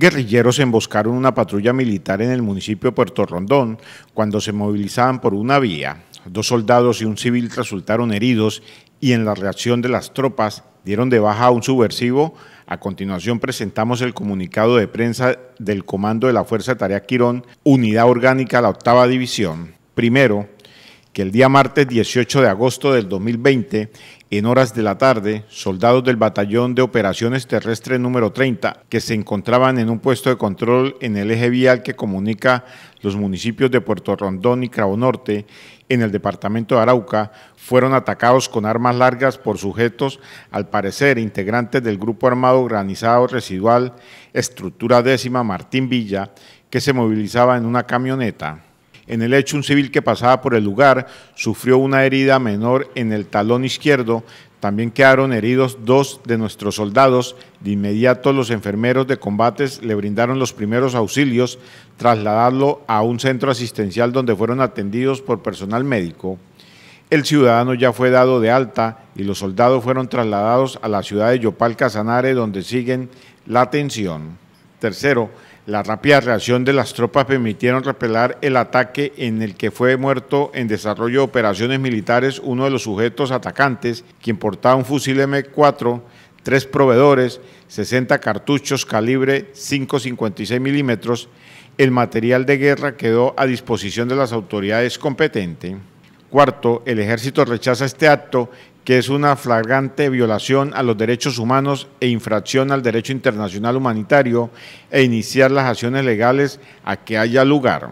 Guerrilleros emboscaron una patrulla militar en el municipio de Puerto Rondón cuando se movilizaban por una vía. Dos soldados y un civil resultaron heridos y en la reacción de las tropas dieron de baja a un subversivo. A continuación presentamos el comunicado de prensa del Comando de la Fuerza Tarea Quirón, Unidad Orgánica la Octava División. Primero, que el día martes 18 de agosto del 2020, en horas de la tarde, soldados del Batallón de Operaciones Terrestres número 30, que se encontraban en un puesto de control en el eje vial que comunica los municipios de Puerto Rondón y Cravo Norte, en el departamento de Arauca, fueron atacados con armas largas por sujetos, al parecer integrantes del Grupo Armado Granizado Residual, estructura décima Martín Villa, que se movilizaba en una camioneta. En el hecho, un civil que pasaba por el lugar sufrió una herida menor en el talón izquierdo. También quedaron heridos dos de nuestros soldados. De inmediato los enfermeros de combates le brindaron los primeros auxilios, trasladarlo a un centro asistencial donde fueron atendidos por personal médico. El ciudadano ya fue dado de alta y los soldados fueron trasladados a la ciudad de Yopal Casanare donde siguen la atención. Tercero, la rápida reacción de las tropas permitieron repelar el ataque en el que fue muerto en desarrollo de operaciones militares uno de los sujetos atacantes, quien portaba un fusil M4, tres proveedores, 60 cartuchos calibre 5.56 milímetros. El material de guerra quedó a disposición de las autoridades competentes. Cuarto, el ejército rechaza este acto que es una flagrante violación a los derechos humanos e infracción al derecho internacional humanitario e iniciar las acciones legales a que haya lugar.